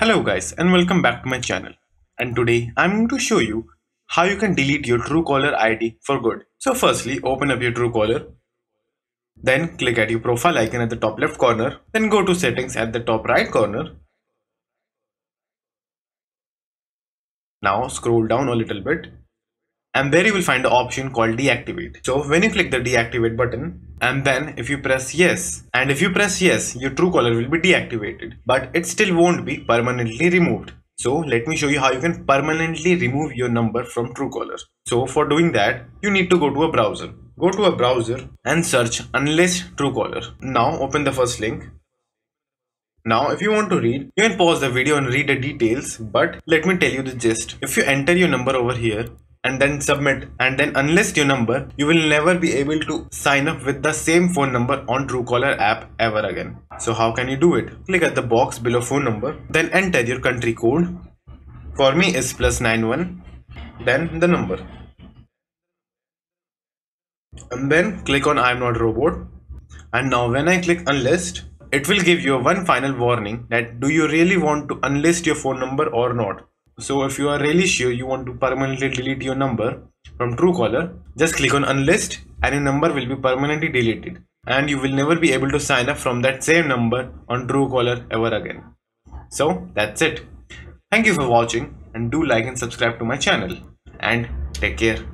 Hello guys and welcome back to my channel and today I'm going to show you how you can delete your Truecaller ID for good. So firstly open up your Truecaller then click at your profile icon at the top left corner then go to settings at the top right corner. Now scroll down a little bit and there you will find the option called deactivate. So when you click the deactivate button and then if you press yes and if you press yes your Truecaller will be deactivated but it still won't be permanently removed. So let me show you how you can permanently remove your number from Truecaller. So for doing that you need to go to a browser. Go to a browser and search unlist Truecaller. Now open the first link now, if you want to read, you can pause the video and read the details, but let me tell you the gist. If you enter your number over here and then submit and then unlist your number, you will never be able to sign up with the same phone number on Truecaller app ever again. So how can you do it? Click at the box below phone number, then enter your country code. For me is plus 91, then the number. And then click on I'm not robot. And now when I click unlist, it will give you one final warning that do you really want to unlist your phone number or not. So if you are really sure you want to permanently delete your number from Truecaller, just click on unlist and your number will be permanently deleted and you will never be able to sign up from that same number on Truecaller ever again. So that's it. Thank you for watching and do like and subscribe to my channel and take care.